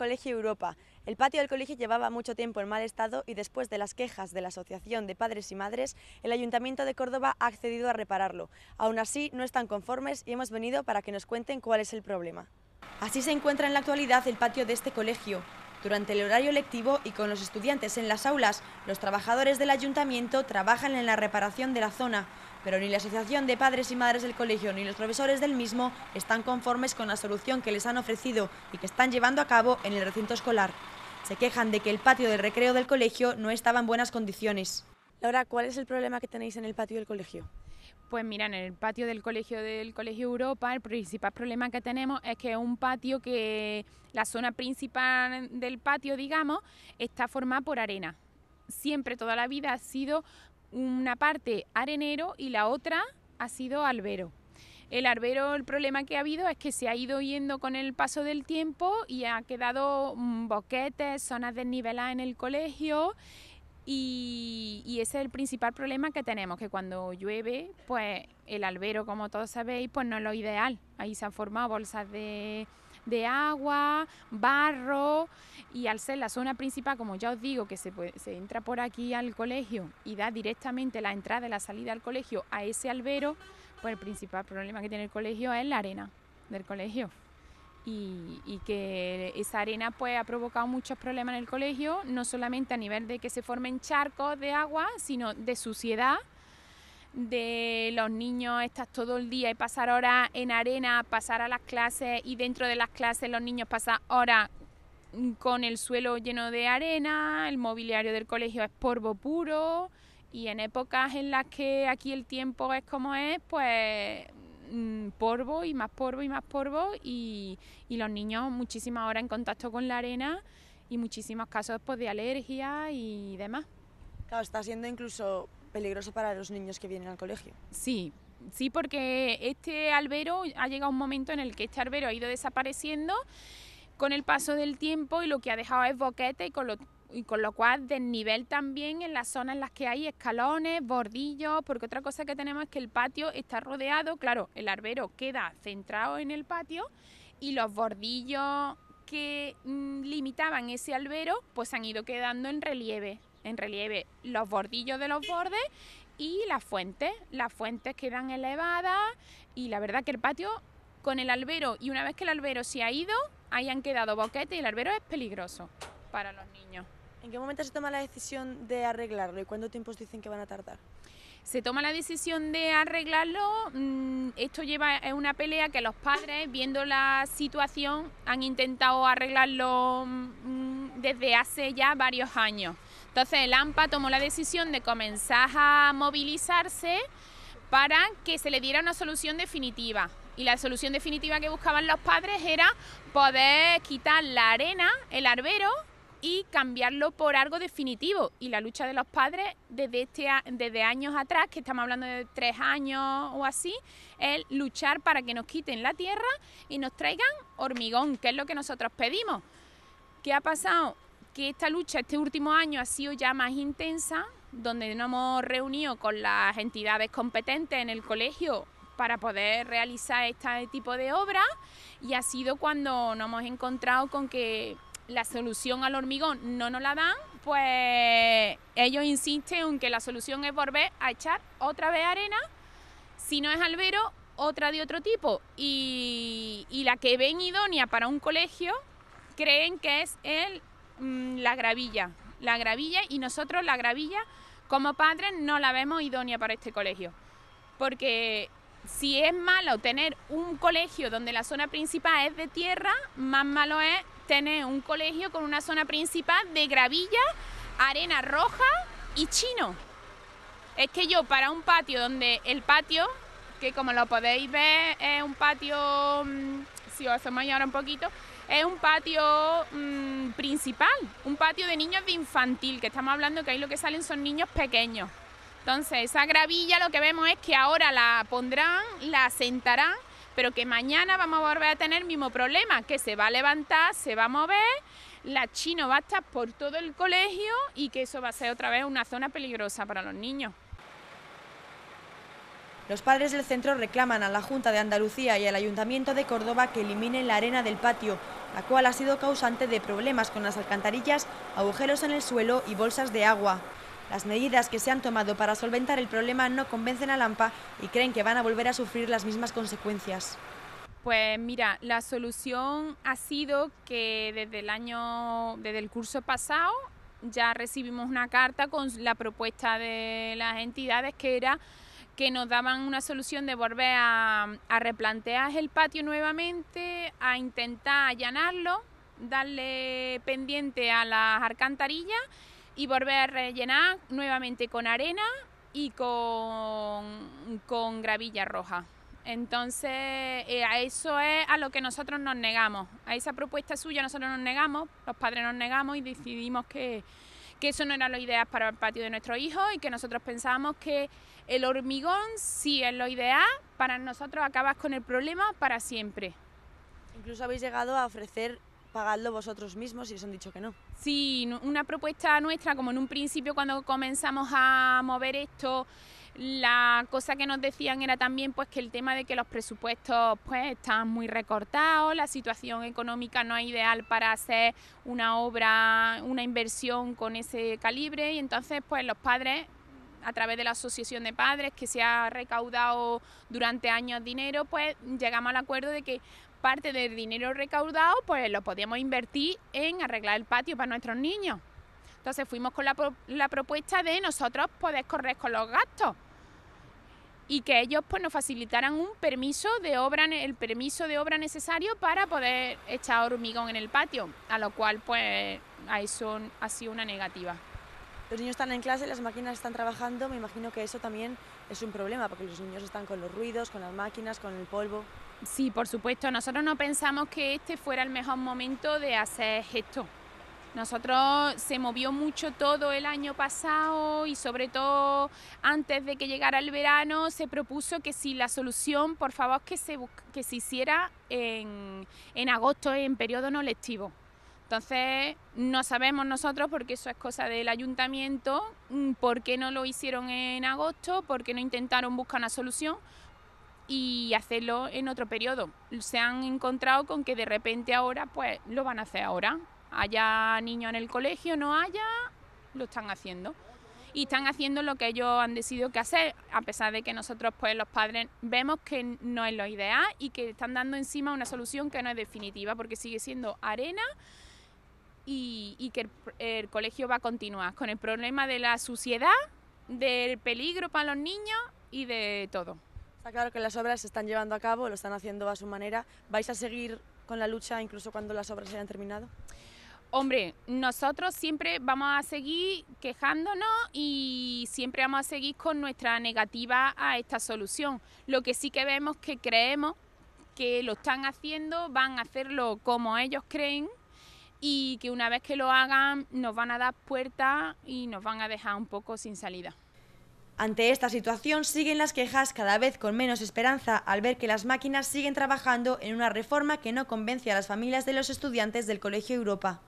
Colegio Europa. El patio del colegio llevaba mucho tiempo en mal estado y después de las quejas de la Asociación de Padres y Madres, el Ayuntamiento de Córdoba ha accedido a repararlo. Aún así, no están conformes y hemos venido para que nos cuenten cuál es el problema. Así se encuentra en la actualidad el patio de este colegio. Durante el horario lectivo y con los estudiantes en las aulas, los trabajadores del ayuntamiento trabajan en la reparación de la zona, pero ni la Asociación de Padres y Madres del Colegio ni los profesores del mismo están conformes con la solución que les han ofrecido y que están llevando a cabo en el recinto escolar. Se quejan de que el patio de recreo del colegio no estaba en buenas condiciones. Laura, ¿cuál es el problema que tenéis en el patio del colegio? Pues mira, en el patio del colegio del Colegio Europa, el principal problema que tenemos es que es un patio que la zona principal del patio, digamos, está formada por arena. Siempre, toda la vida ha sido una parte arenero y la otra ha sido albero. El albero, el problema que ha habido es que se ha ido yendo con el paso del tiempo y ha quedado mm, boquetes, zonas desniveladas en el colegio y, ese es el principal problema que tenemos, que cuando llueve, pues el albero, como todos sabéis, pues no es lo ideal. Ahí se han formado bolsas de, de agua, barro, y al ser la zona principal, como ya os digo, que se, se entra por aquí al colegio y da directamente la entrada y la salida al colegio a ese albero, pues el principal problema que tiene el colegio es la arena del colegio y, que esa arena pues ha provocado muchos problemas en el colegio, no solamente a nivel de que se formen charcos de agua, sino de suciedad, de los niños estar todo el día y pasar horas en arena, pasar a las clases y dentro de las clases los niños pasan horas con el suelo lleno de arena, el mobiliario del colegio es polvo puro y en épocas en las que aquí el tiempo es como es, pues Mm, polvo y más polvo y más polvo y, los niños muchísimas horas en contacto con la arena y muchísimos casos pues, de alergia y demás. Claro, está siendo incluso peligroso para los niños que vienen al colegio. Sí, sí, porque este albero ha llegado un momento en el que este albero ha ido desapareciendo con el paso del tiempo y lo que ha dejado es boquete y con lo y con lo cual desnivel también en las zonas en las que hay escalones, bordillos, porque otra cosa que tenemos es que el patio está rodeado, claro, el arbero queda centrado en el patio y los bordillos que mm, limitaban ese albero pues han ido quedando en relieve, en relieve los bordillos de los bordes y las fuentes, las fuentes quedan elevadas y la verdad que el patio con el albero y una vez que el albero se ha ido, ahí han quedado boquetes y el albero es peligroso para los niños. ¿En qué momento se toma la decisión de arreglarlo y cuánto tiempo dicen que van a tardar? Se toma la decisión de arreglarlo, mm, esto lleva a una pelea que los padres, viendo la situación, han intentado arreglarlo mm, desde hace ya varios años. Entonces el AMPA tomó la decisión de comenzar a movilizarse para que se le diera una solución definitiva. Y la solución definitiva que buscaban los padres era poder quitar la arena, el arbero, y cambiarlo por algo definitivo. Y la lucha de los padres desde, este, desde años atrás, que estamos hablando de tres años o así, es luchar para que nos quiten la tierra y nos traigan hormigón, que es lo que nosotros pedimos. ¿Qué ha pasado? Que esta lucha este último año ha sido ya más intensa, donde nos hemos reunido con las entidades competentes en el colegio para poder realizar este tipo de obras y ha sido cuando nos hemos encontrado con que la solución al hormigón no nos la dan, pues ellos insisten en que la solución es volver a echar otra vez arena, si no es albero, otra de otro tipo. Y, la que ven idónea para un colegio, creen que es el, mm, la gravilla. La gravilla y nosotros la gravilla como padres no la vemos idónea para este colegio. Porque si es malo tener un colegio donde la zona principal es de tierra, más malo es tener un colegio con una zona principal de gravilla, arena roja y chino. Es que yo para un patio donde el patio, que como lo podéis ver es un patio, mm, si os asomáis ahora un poquito, es un patio mm, principal, un patio de niños de infantil, que estamos hablando que ahí lo que salen son niños pequeños. Entonces esa gravilla lo que vemos es que ahora la pondrán, la sentarán pero que mañana vamos a volver a tener el mismo problema, que se va a levantar, se va a mover, la chino va a estar por todo el colegio y que eso va a ser otra vez una zona peligrosa para los niños. Los padres del centro reclaman a la Junta de Andalucía y al Ayuntamiento de Córdoba que eliminen la arena del patio, la cual ha sido causante de problemas con las alcantarillas, agujeros en el suelo y bolsas de agua. Las medidas que se han tomado para solventar el problema no convencen a Lampa y creen que van a volver a sufrir las mismas consecuencias. Pues mira, la solución ha sido que desde el año, desde el curso pasado, ya recibimos una carta con la propuesta de las entidades que era que nos daban una solución de volver a, replantear el patio nuevamente, a intentar allanarlo, darle pendiente a las alcantarillas y volver a rellenar nuevamente con arena y con, con gravilla roja. Entonces, eh, a eso es a lo que nosotros nos negamos. A esa propuesta suya nosotros nos negamos, los padres nos negamos y decidimos que, que eso no era lo ideal para el patio de nuestros hijos y que nosotros pensábamos que el hormigón sí es lo ideal para nosotros acabar con el problema para siempre. Incluso habéis llegado a ofrecer pagadlo vosotros mismos y os han dicho que no. Sí, una propuesta nuestra, como en un principio cuando comenzamos a mover esto, la cosa que nos decían era también pues que el tema de que los presupuestos pues están muy recortados, la situación económica no es ideal para hacer una obra, una inversión con ese calibre y entonces pues los padres a través de la asociación de padres que se ha recaudado durante años dinero, pues llegamos al acuerdo de que parte del dinero recaudado pues lo podíamos invertir en arreglar el patio para nuestros niños. Entonces fuimos con la, propuesta de nosotros poder correr con los gastos y que ellos pues nos facilitaran un permiso de obra, el permiso de obra necesario para poder echar hormigón en el patio, a lo cual pues a eso ha sido una negativa. Los niños están en clase, las máquinas están trabajando, me imagino que eso también es un problema, porque los niños están con los ruidos, con las máquinas, con el polvo. Sí, por supuesto, nosotros no pensamos que este fuera el mejor momento de hacer esto. Nosotros se movió mucho todo el año pasado y sobre todo antes de que llegara el verano se propuso que si la solución, por favor, que se, que se hiciera en, en agosto, en periodo no lectivo. Entonces, no sabemos nosotros, porque eso es cosa del ayuntamiento, mm, por qué no lo hicieron en agosto, por qué no intentaron buscar una solución y hacerlo en otro periodo. Se han encontrado con que de repente ahora, pues lo van a hacer ahora. Haya niños en el colegio, no haya, lo están haciendo. Y están haciendo lo que ellos han decidido que hacer, a pesar de que nosotros, pues los padres, vemos que no es lo ideal y que están dando encima una solución que no es definitiva, porque sigue siendo arena y, que el, colegio va a continuar con el problema de la suciedad, del peligro para los niños y de todo. Está claro que las obras se están llevando a cabo, lo están haciendo a su manera. ¿Vais a seguir con la lucha incluso cuando las obras hayan terminado? Hombre, nosotros siempre vamos a seguir quejándonos y siempre vamos a seguir con nuestra negativa a esta solución. Lo que sí que vemos que creemos que lo están haciendo, van a hacerlo como ellos creen y que una vez que lo hagan nos van a dar puerta y nos van a dejar un poco sin salida. Ante esta situación siguen las quejas cada vez con menos esperanza al ver que las máquinas siguen trabajando en una reforma que no convence a las familias de los estudiantes del Colegio Europa.